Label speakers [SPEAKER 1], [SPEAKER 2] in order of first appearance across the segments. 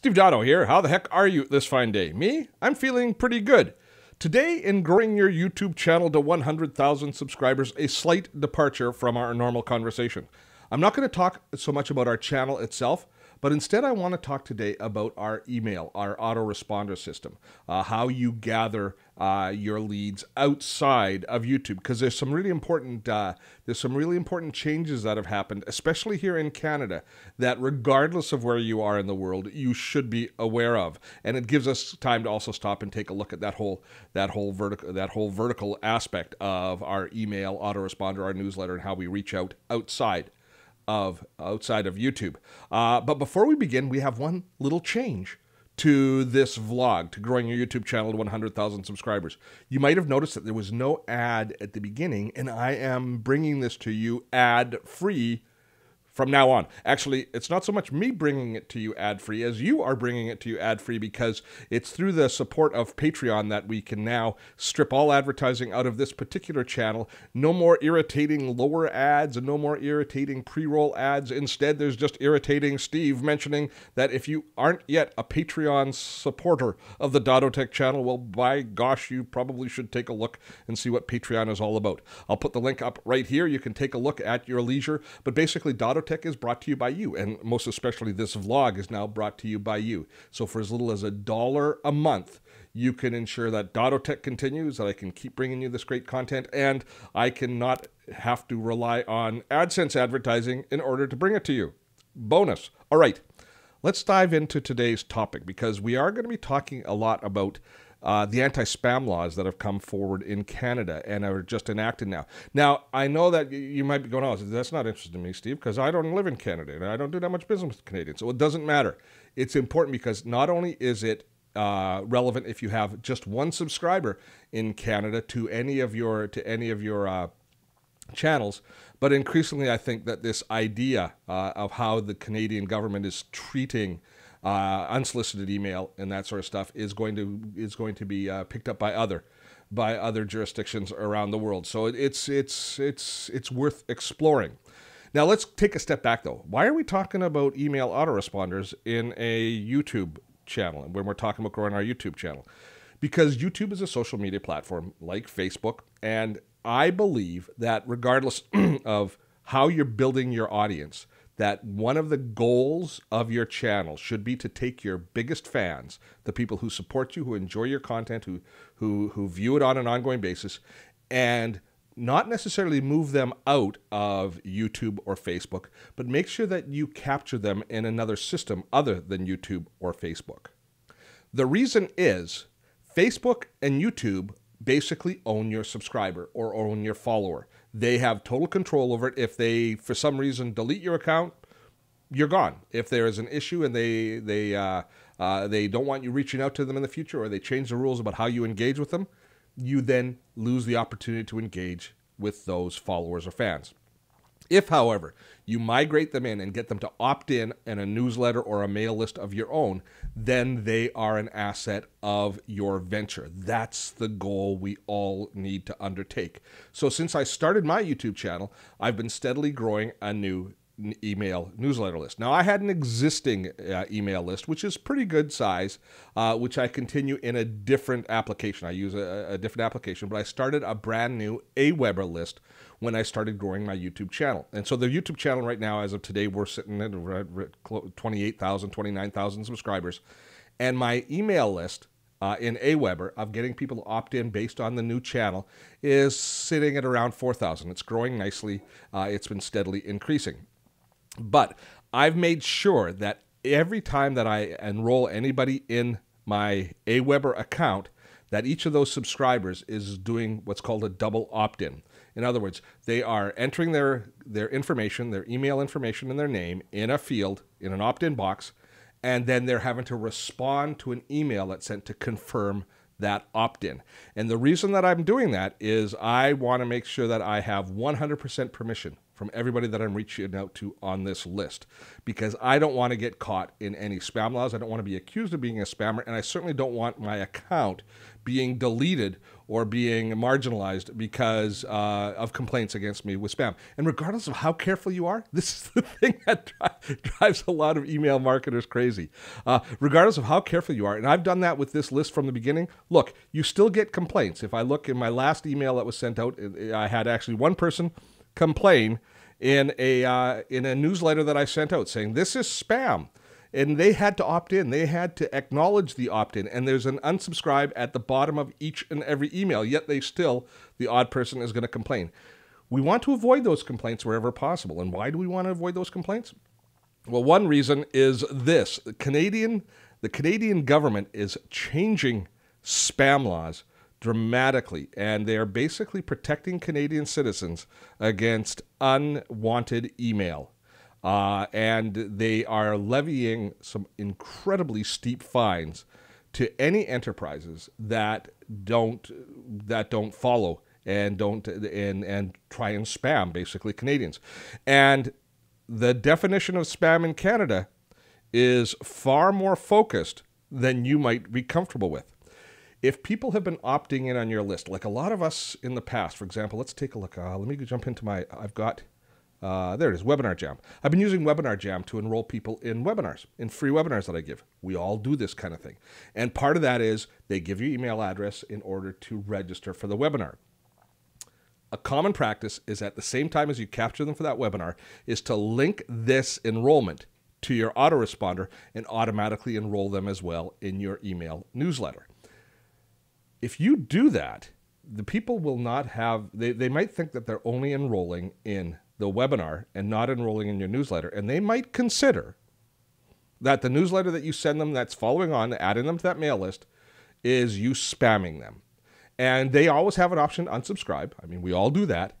[SPEAKER 1] Steve Dotto here. How the heck are you this fine day? Me? I'm feeling pretty good. Today, in growing your YouTube channel to 100,000 subscribers, a slight departure from our normal conversation. I'm not going to talk so much about our channel itself, but instead, I want to talk today about our email, our autoresponder system, uh, how you gather uh, your leads outside of YouTube, because there's some really important uh, there's some really important changes that have happened, especially here in Canada, that regardless of where you are in the world, you should be aware of, and it gives us time to also stop and take a look at that whole that whole vertical that whole vertical aspect of our email autoresponder, our newsletter, and how we reach out outside of outside of YouTube. Uh, but before we begin, we have one little change to this vlog, to growing your YouTube channel to 100,000 subscribers. You might have noticed that there was no ad at the beginning, and I am bringing this to you ad free from now on. Actually, it's not so much me bringing it to you ad free as you are bringing it to you ad free because it's through the support of Patreon that we can now strip all advertising out of this particular channel. No more irritating lower ads and no more irritating pre roll ads. Instead, there's just irritating Steve mentioning that if you aren't yet a Patreon supporter of the Dottotech channel, well, by gosh, you probably should take a look and see what Patreon is all about. I'll put the link up right here. You can take a look at your leisure. But basically, Dottotech Tech is brought to you by you, and most especially this vlog is now brought to you by you. So for as little as a dollar a month, you can ensure that Dottotech continues, that I can keep bringing you this great content, and I cannot have to rely on AdSense advertising in order to bring it to you. Bonus. All right, let's dive into today's topic because we are going to be talking a lot about uh, the anti spam laws that have come forward in Canada and are just enacted now. Now, I know that you might be going, oh, that's not interesting to me, Steve, because I don't live in Canada and I don't do that much business with Canadians. So it doesn't matter. It's important because not only is it uh, relevant if you have just one subscriber in Canada to any of your to any of your uh, channels, but increasingly, I think that this idea uh, of how the Canadian government is treating uh, unsolicited email and that sort of stuff is going to is going to be uh, picked up by other by other jurisdictions around the world. So it's it's it's it's worth exploring. Now let's take a step back though. Why are we talking about email autoresponders in a YouTube channel and when we're talking about growing our YouTube channel? Because YouTube is a social media platform like Facebook, and I believe that regardless of how you're building your audience, that one of the goals of your channel should be to take your biggest fans, the people who support you, who enjoy your content, who who who view it on an ongoing basis, and not necessarily move them out of YouTube or Facebook, but make sure that you capture them in another system other than YouTube or Facebook. The reason is Facebook and YouTube basically own your subscriber or own your follower. They have total control over it. If they, for some reason, delete your account, you're gone. If there is an issue and they they uh, uh, they don't want you reaching out to them in the future, or they change the rules about how you engage with them, you then lose the opportunity to engage with those followers or fans. If, however, you migrate them in and get them to opt in in a newsletter or a mail list of your own, then they are an asset of your venture. That's the goal we all need to undertake. So, since I started my YouTube channel, I've been steadily growing a new email newsletter list. Now, I had an existing uh, email list, which is pretty good size, uh, which I continue in a different application. I use a, a, different application, but I started a brand new Aweber list when I started growing my YouTube channel. And so the YouTube channel right now, as of today, we're sitting at 28,000, 29,000 subscribers. And my email list uh, in Aweber of getting people to opt in based on the new channel is sitting at around 4,000. It's growing nicely. Uh, it's been steadily increasing. But I've made sure that every time that I enroll anybody in my Aweber account, that each of those subscribers is doing what's called a double opt-in. In other words, they are entering their their information, their email information and their name in a field in an opt-in box, and then they're having to respond to an email that's sent to confirm that opt-in. And the reason that I'm doing that is I want to make sure that I have 100% permission from everybody that I'm reaching out to on this list because I don't want to get caught in any spam laws. I don't want to be accused of being a spammer, and I certainly don't want my account being deleted or being marginalized because uh, of complaints against me with spam. And regardless of how careful you are, this is the thing that drives a lot of email marketers crazy. Uh, regardless of how careful you are, and I've done that with this list from the beginning. Look, you still get complaints. If I look in my last email that was sent out, I had actually one person complain in a uh, in a newsletter that I sent out saying this is spam and they had to opt in. They had to acknowledge the opt in, and there's an unsubscribe at the bottom of each and every email. Yet they still, the odd person is going to complain. We want to avoid those complaints wherever possible. And why do we want to avoid those complaints? Well, one reason is this: the Canadian, the Canadian government is changing spam laws dramatically, and they are basically protecting Canadian citizens against unwanted email. Uh, and they are levying some incredibly steep fines to any enterprises that don't that don't follow and don't and and try and spam basically Canadians. And the definition of spam in Canada is far more focused than you might be comfortable with. If people have been opting in on your list, like a lot of us in the past, for example, let's take a look. Uh, let me jump into my. I've got uh, there it is, Webinar Jam. I've been using Webinar Jam to enroll people in webinars, in free webinars that I give. We all do this kind of thing. And part of that is they give you email address in order to register for the webinar. A common practice is at the same time as you capture them for that webinar is to link this enrollment to your autoresponder and automatically enroll them as well in your email newsletter. If you do that, the people will not have, they, they might think that they're only enrolling in the webinar and not enrolling in your newsletter. And they might consider that the newsletter that you send them that's following on, adding them to that mail list, is you spamming them. And they always have an option to unsubscribe. I mean, we all do that.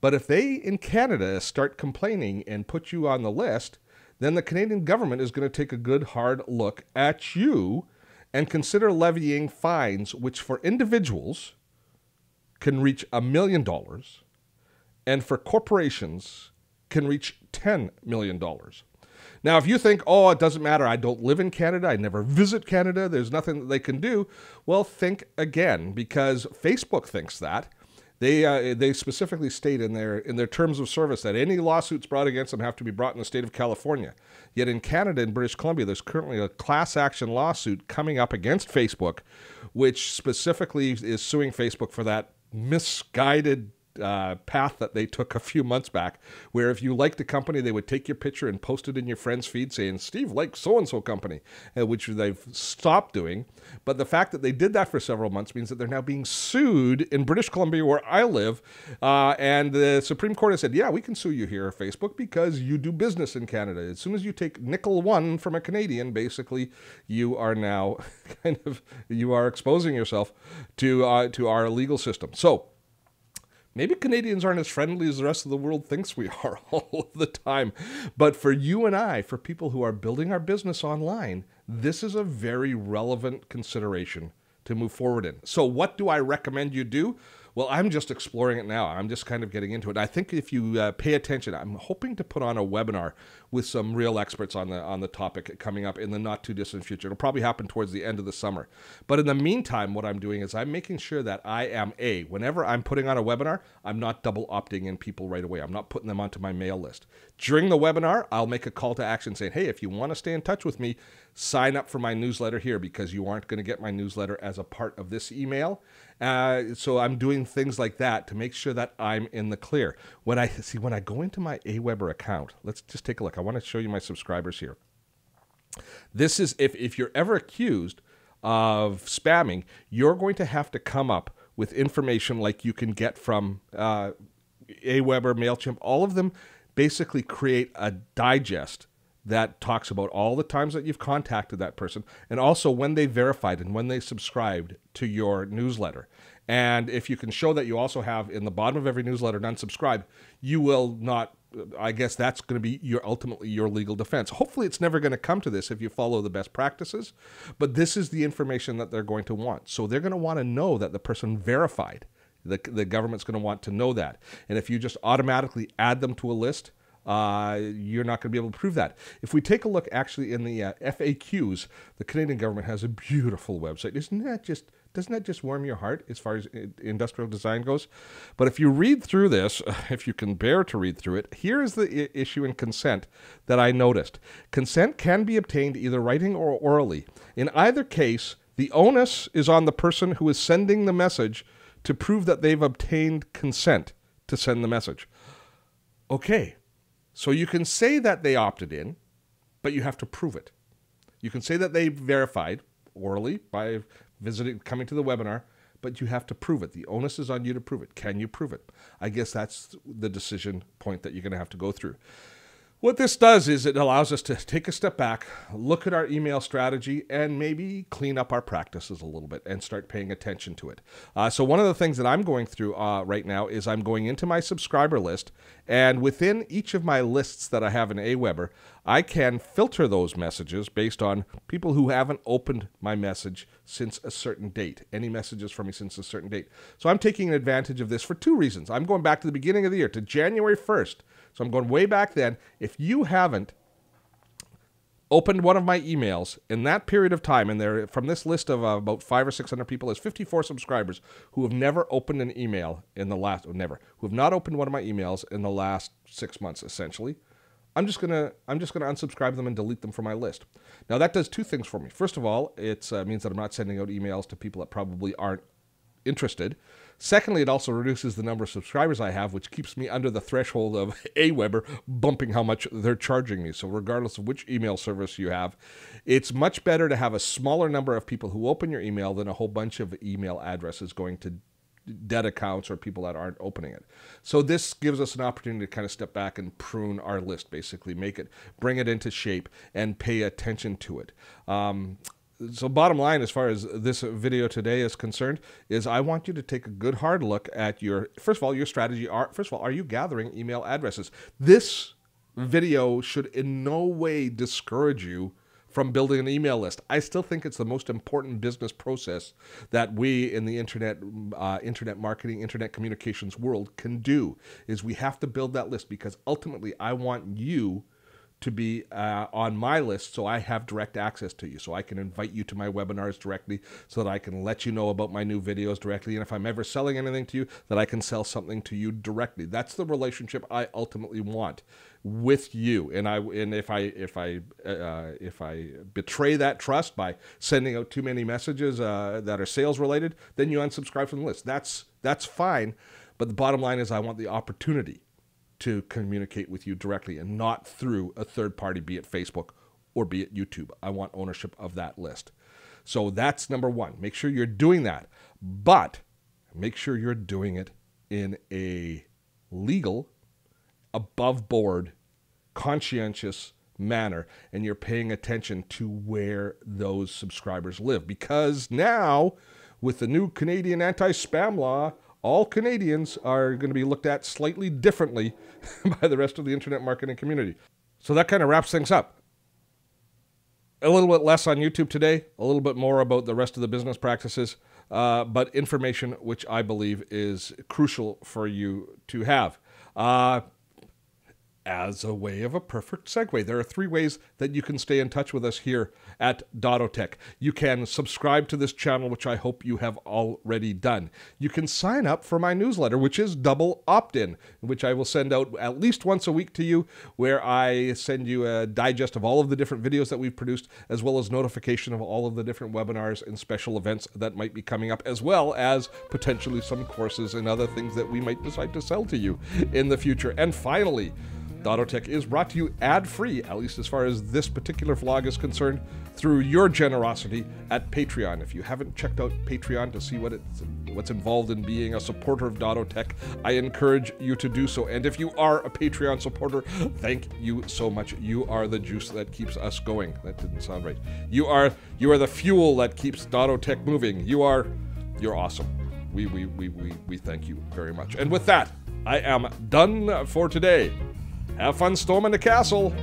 [SPEAKER 1] But if they in Canada start complaining and put you on the list, then the Canadian government is going to take a good hard look at you and consider levying fines, which for individuals can reach a million dollars and for corporations can reach $10 million. Now, if you think, oh, it doesn't matter, I don't live in Canada, I never visit Canada, there's nothing that they can do, well, think again, because Facebook thinks that. They, uh, they specifically state in their, in their terms of service that any lawsuits brought against them have to be brought in the state of California. Yet in Canada and British Columbia, there's currently a class action lawsuit coming up against Facebook, which specifically is suing Facebook for that misguided uh, path that they took a few months back, where if you liked a company, they would take your picture and post it in your friend's feed saying, Steve likes so and so company, uh, which they've stopped doing. But the fact that they did that for several months means that they're now being sued in British Columbia, where I live. Uh, and the Supreme Court has said, yeah, we can sue you here, Facebook, because you do business in Canada. As soon as you take nickel one from a Canadian, basically, you are now kind of you are exposing yourself to uh, to our legal system. So maybe Canadians aren't as friendly as the rest of the world thinks we are all of the time. But for you and I, for people who are building our business online, this is a very relevant consideration to move forward in. So, what do I recommend you do? Well, I'm just exploring it now. I'm just kind of getting into it. I think if you uh, pay attention, I'm hoping to put on a webinar with some real experts on the on the topic coming up in the not too distant future. It'll probably happen towards the end of the summer. But in the meantime, what I'm doing is I'm making sure that I am a whenever I'm putting on a webinar, I'm not double opting in people right away. I'm not putting them onto my mail list. During the webinar, I'll make a call to action saying, "Hey, if you want to stay in touch with me, sign up for my newsletter here because you aren't going to get my newsletter as a part of this email." Uh, so I'm doing things like that to make sure that I'm in the clear. When I see when I go into my Aweber account, let's just take a look. I want to show you my subscribers here. This is if if you're ever accused of spamming, you're going to have to come up with information like you can get from uh, Aweber, Mailchimp. All of them basically create a digest that talks about all the times that you've contacted that person and also when they verified and when they subscribed to your newsletter. And if you can show that you also have in the bottom of every newsletter unsubscribe, you will not I guess that's going to be your ultimately your legal defense. Hopefully it's never going to come to this if you follow the best practices, but this is the information that they're going to want. So they're going to want to know that the person verified. The, the government's going to want to know that. And if you just automatically add them to a list, uh, you're not going to be able to prove that. If we take a look actually in the uh, FAQs, the Canadian government has a beautiful website. Isn't that just Doesn't that just warm your heart as far as uh, industrial design goes? But if you read through this, if you can bear to read through it, here is the I- issue in consent that I noticed. Consent can be obtained either writing or orally. In either case, the onus is on the person who is sending the message to prove that they've obtained consent to send the message. Okay, so you can say that they opted in, but you have to prove it. You can say that they verified orally by visiting, coming to the webinar, but you have to prove it. The onus is on you to prove it. Can you prove it? I guess that's the decision point that you're going to have to go through. What this does is it allows us to take a step back, look at our email strategy, and maybe clean up our practices a little bit and start paying attention to it. Uh, so, one of the things that I'm going through uh, right now is I'm going into my subscriber list, and within each of my lists that I have in Aweber, I can filter those messages based on people who haven't opened my message since a certain date, any messages from me since a certain date. So, I'm taking advantage of this for two reasons. I'm going back to the beginning of the year, to January 1st. So I'm going way back then. If you haven't opened one of my emails in that period of time, and there from this list of uh, about five or six hundred people, is 54 subscribers who have never opened an email in the last, or never, who have not opened one of my emails in the last six months, essentially. I'm just gonna I'm just gonna unsubscribe them and delete them from my list. Now that does two things for me. First of all, it uh, means that I'm not sending out emails to people that probably aren't interested. Secondly, it also reduces the number of subscribers I have, which keeps me under the threshold of Aweber bumping how much they're charging me. So, regardless of which email service you have, it's much better to have a smaller number of people who open your email than a whole bunch of email addresses going to dead accounts or people that aren't opening it. So this gives us an opportunity to kind of step back and prune our list, basically make it, bring it into shape, and pay attention to it. Um, so bottom line as far as this video today is concerned is i want you to take a good hard look at your first of all your strategy are first of all are you gathering email addresses this video should in no way discourage you from building an email list. I still think it's the most important business process that we in the internet, uh, internet marketing, internet communications world can do. Is we have to build that list because ultimately, I want you to be uh, on my list so I have direct access to you. So I can invite you to my webinars directly so that I can let you know about my new videos directly. And if I'm ever selling anything to you, that I can sell something to you directly. That's the relationship I ultimately want with you. And I and if I if I uh, if I betray that trust by sending out too many messages uh, that are sales related, then you unsubscribe from the list. That's that's fine. But the bottom line is I want the opportunity to communicate with you directly and not through a third party, be it Facebook or be it YouTube. I want ownership of that list. So that's number one. Make sure you're doing that, but make sure you're doing it in a legal, above board, conscientious manner and you're paying attention to where those subscribers live. Because now, with the new Canadian anti spam law, all Canadians are going to be looked at slightly differently by the rest of the internet marketing community. So that kind of wraps things up. A little bit less on YouTube today, a little bit more about the rest of the business practices, uh, but information which I believe is crucial for you to have. Uh, as a way of a perfect segue. There are three ways that you can stay in touch with us here at Dottotech. You can subscribe to this channel, which I hope you have already done. You can sign up for my newsletter, which is Double Opt In, which I will send out at least once a week to you, where I send you a digest of all of the different videos that we've produced, as well as notification of all of the different webinars and special events that might be coming up, as well as potentially some courses and other things that we might decide to sell to you in the future. And finally, Dottotech is brought to you ad free, at least as far as this particular vlog is concerned, through your generosity at Patreon. If you haven't checked out Patreon to see what it's what's involved in being a supporter of Dottotech, I encourage you to do so. And if you are a Patreon supporter, thank you so much. You are the juice that keeps us going. That didn't sound right. You are you are the fuel that keeps Dottotech moving. You are you're awesome. We we we we, we thank you very much. And with that, I am done for today. Have fun storming the castle.